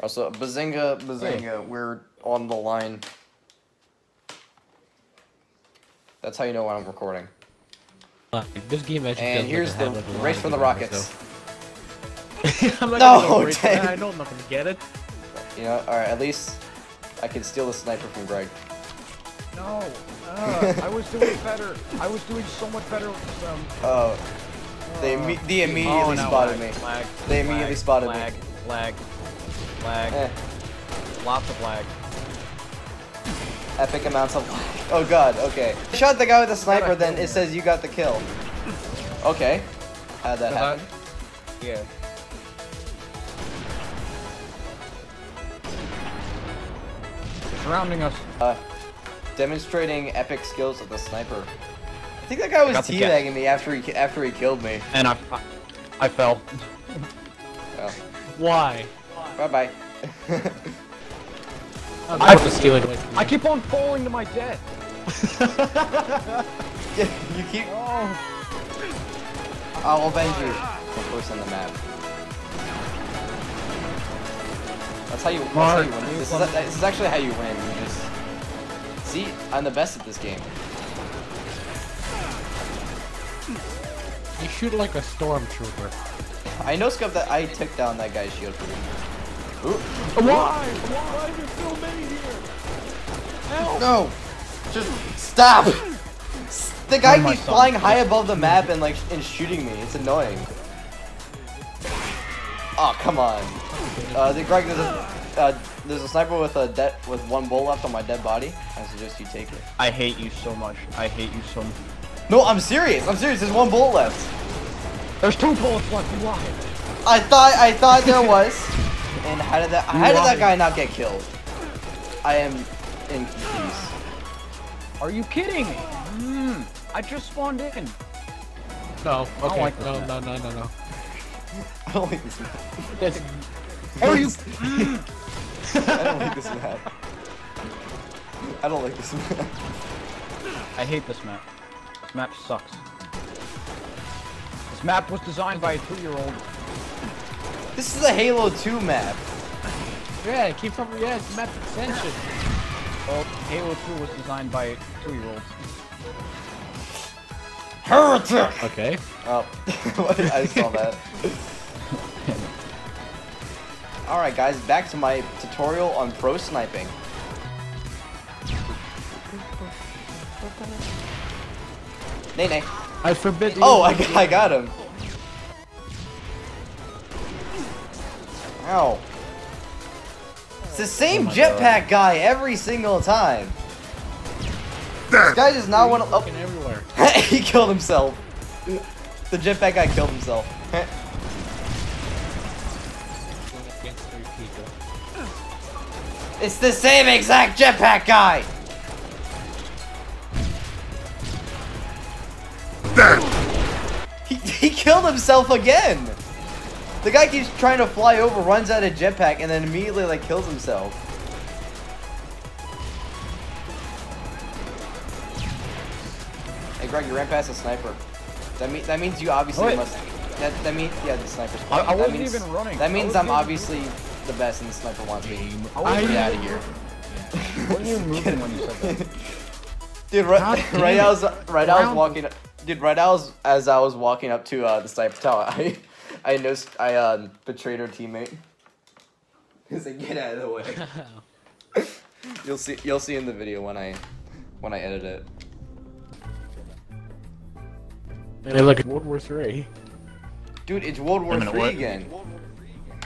Also, Bazinga, Bazinga, we're on the line. That's how you know when I'm recording. This game actually And here's the have, like, a lot race for the Rockets. I'm not No, gonna dang. I know I'm not gonna get it. You know, alright, at least I can steal the sniper from Greg. No, uh, I was doing better. I was doing so much better with them. Oh, they, Uh, imme- they immediately oh, no, spotted lag, me. Lag, They immediately lag, spotted me. lag, Lag, lag, Eh, lots of lag. epic amounts of lag. Oh god, okay. Shot the guy with the sniper, then it says you got the kill. Okay. How'd that Uh, happen? Yeah. Surrounding us. Uh, demonstrating epic skills of the sniper. I think that guy was got the teabagging me after he after he killed me. And I, I, I fell. Oh, Why? Bye bye. I'm I- not stealing away from I keep on falling to my death. you keep. Oh. I'll avenge you. Of course, on the map. That's how you. That's how you win. This is, this is actually how you win. You just see. I'm the best at this game. You shoot like a stormtrooper. I know scope that I took down that guy's shield for you. Ooh. Why? Why are there so many here? Help! No! Just stop! The guy Oh keeps son. flying high above the map and like and shooting me. It's annoying. Oh come on. Uh, the Greg, there's a uh, there's a sniper with a dead with one bullet left on my dead body. I suggest you take it. I hate you so much. I hate you so much. No, I'm serious. I'm serious. There's one bullet left. There's two bullets left. You lied. I thought I thought there was. And how did that how did that lied. guy not get killed? I am in confused. Are you kidding me? Hmm. I just spawned in. No, don't okay, like this no, no, no, no, no. I don't like this map. That's, Are you? I don't like this map. I don't like this map. I hate this map. This map sucks. This map was designed by a two-year-old. This is a Halo 2 map. yeah, came from yeah, it's map extension. Well, Halo 2 was designed by two-year-olds. Heretic! Okay. Oh, I saw that. Alright guys, back to my tutorial on pro sniping. Nay nay. I forbid oh, you. Oh, I, I got him. Ow. It's the same oh my jetpack guy every single time. This guy does not want to. Fucking everywhere. Oh, he killed himself. The jetpack guy killed himself. Against three people. it's the same exact jetpack guy. He, he killed himself again. The guy keeps trying to fly over, runs out of jetpack, and then immediately like kills himself. Hey Greg, you ran past a sniper. That mean that means you obviously What? must. That that means yeah, the sniper's. I- I that wasn't means, even running. That means I'm obviously the best, and the sniper wants me. I Get out of here. What are you moving when you said that? Dude, right, right it. as right I was walking, dude, right as as I was walking up to uh, the sniper tower, I I know I uh, betrayed our teammate. He's like, get out of the way. you'll see, you'll see in the video when I when I edit it. Hey, look at World War Three. Dude, it's World War Three again.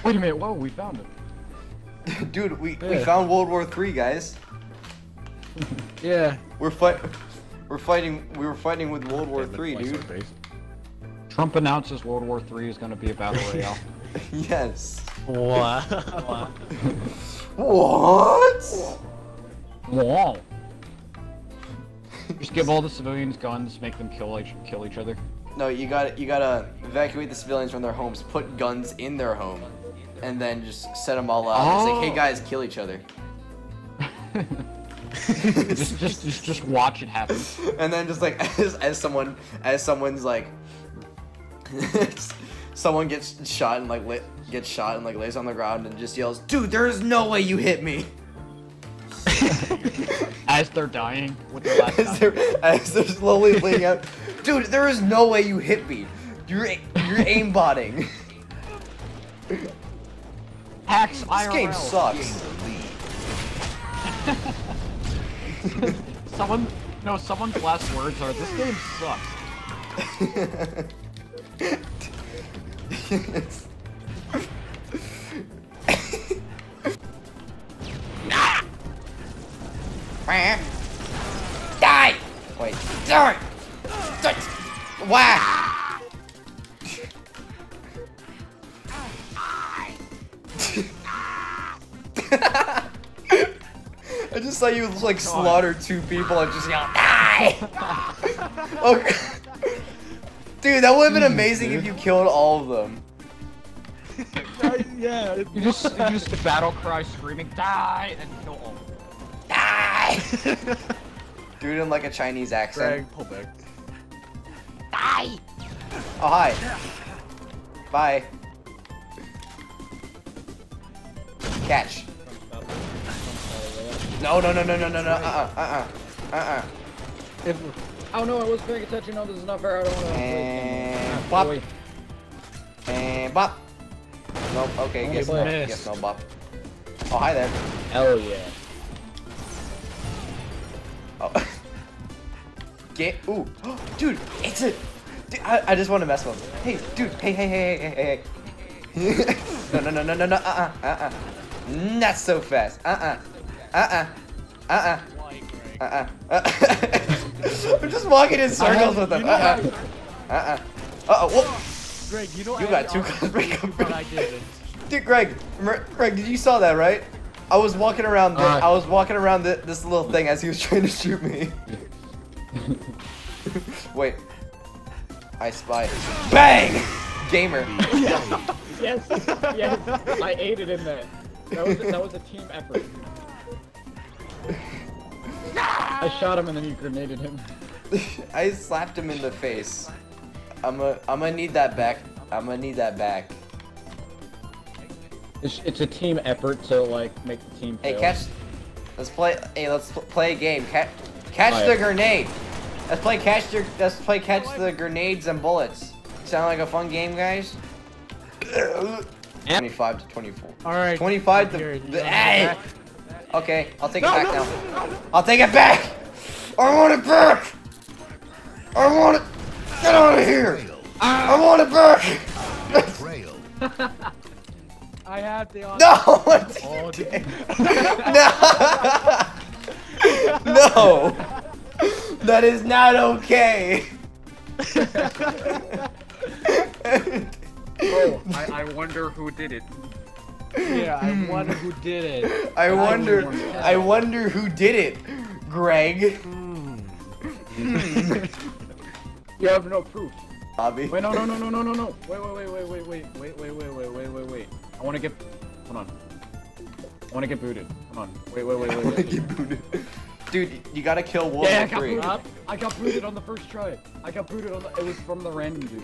Wait a minute. Whoa, we found it. Dude, we, we found World War Three, guys. Yeah. We're fight, we're fighting. We were fighting with World War Three, dude. Trump announces World War III is going to be a battle royale. yes. What? What? Whoa. Just give all the civilians guns, make them kill each, kill each other. No, you got you gotta evacuate the civilians from their homes, put guns in their home, and then just set them all up. It's like, Oh. hey guys, kill each other. just, just, just, just watch it happen. and then just like as, as someone as someone's like someone gets shot and like lit, gets shot and like lays on the ground and just yells, "Dude, there is no way you hit me!" As they're dying with their last as, they're, as they're slowly laying out, "Dude, there is no way you hit me! You're you're aimbotting. hacks this IRL. game sucks." Someone, no, someone's last words are, "This game sucks." Die! Wait, die! Die! Wow! I just saw you like slaughter two people and just yell die. okay. Dude, that would have been amazing if you killed all of them. yeah. You just, you just battle cry screaming, "Die!" and kill all. of them. Die. Do it in like a Chinese accent. Greg, pull back. Die! Oh hi. Bye. Catch. No no no no no no no. Uh uh uh uh uh. If, Oh no, I wasn't paying attention. No, this is not fair. I don't want to. And bop. And bop. Nope. Okay. Oh, Guess no. missed. Guess no bop. Oh hi there. Hell yeah. Oh. Get ooh, dude, it's a. Dude, I, I just want to mess with him. Hey, dude. Hey, hey, hey, hey, hey, hey. no, no, no, no, no, no. Uh, uh, uh, uh. Not so fast. Uh, uh, uh, uh, uh, uh, uh, uh. I'm just walking in circles with him. Uh, uh, uh, oh. Whoa. Greg, you know You I got two options, cosmic but I didn't. Dude, Greg, Greg, did you saw that right? I was walking around. The, Uh. I was walking around the, this little thing as he was trying to shoot me. Wait. I spy. Bang! Gamer. Yes, yes. Yes. I aided in that. That was that was a team effort. I shot him and then you grenaded him. I slapped him in the face. I'm a, I'm gonna need that back. I'm gonna need that back. It's, it's a team effort to like make the team. Hey, catch. Let's play. Hey, let's play a game. Ca- catch Alright. the grenade. Let's play catch the. Let's play catch the grenades and bullets. Sound like a fun game, guys? 25 to 24. All right. 25 to. Here, the- hey! back? Okay, I'll take No, it back no, now. I'll take it back! I want it back! I want it! Get out of here! I want it back! I have the on. no! What Oh, did did you do? no! No! That is not okay! Oh, I, I wonder who did it. Yeah, I hmm. wonder who did it. I I wonder. wonder. I wonder who did it, Greg. Hmm. Hmm. You have no proof. Bobby. Wait, no, no, no, no, no, no, no. Wait, wait, wait, wait, wait, wait, wait, wait, wait, wait, wait, wait, wait. I want to get. Hold on. I want to get booted. Hold on. Wait, wait, wait, wait, wait. Get booted. Dude, you gotta kill World Yeah, I got Three. booted. I got booted on the first try. I got booted on the. It was from the random dude.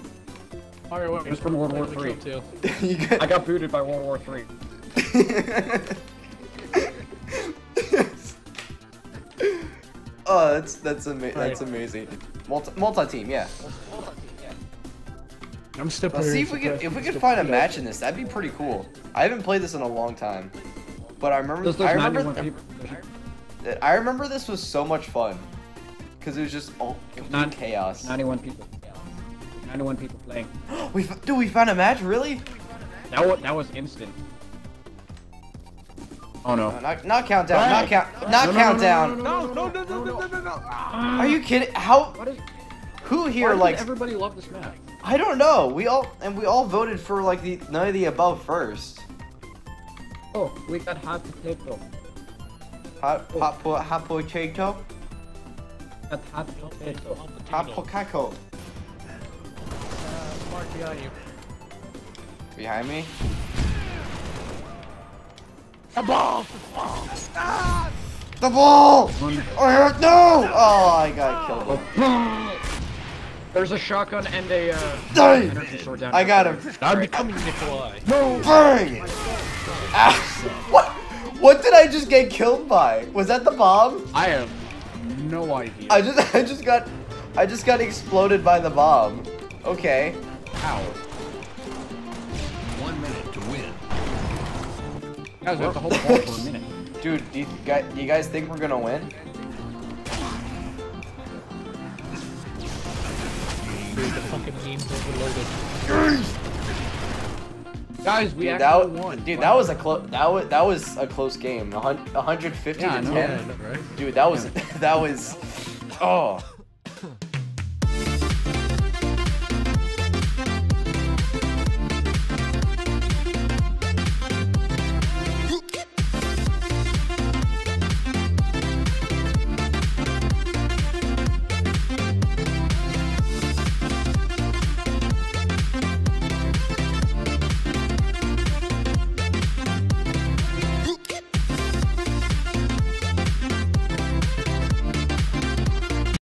All right, wait. It was from World War Three. kill got. I got booted by World War Three. oh, that's that's ama- that's amazing. Multi multi team, yeah. I'm still. Let's see if we can if we can find a match in this. That'd be pretty cool. I haven't played this in a long time, but I remember I remember people. I remember this was so much fun because it was just all complete Not- chaos. 91 people. 91 people playing. we f- dude, we found a match really? That was that was instant. Oh no. Uh, not not countdown, not Right. count, not No, no, no, countdown. No, no, no, no, no, no, no, no. Are you kidding? How? Why Who here does likes? everybody love this map? I don't know. We all and we all voted for like the none of the above first. Oh, we got hot potato. Hot hot po- hot potato, Got hot potato. hot potato. Uh, Mark behind you. Behind me. A ball. The ball! One- I heard no! Oh, I got killed. Oh, There's a shotgun and a uh, Die! energy sword down I got him. I'm becoming Nikolai. No! Bang! Ah, what? What did I just get killed by? Was that the bomb? I have no idea. I just I just got I just got exploded by the bomb. Okay. How? Guys, we have to hold the ball for a minute. Dude, do you, guys, do you guys think we're gonna win? Dude, the fucking memes overloaded. Guys, we Dude, actually that, won. dude, that was a close that was that was a close game. A 150 Yeah, to 10. Yeah, right? Dude, that was that was oh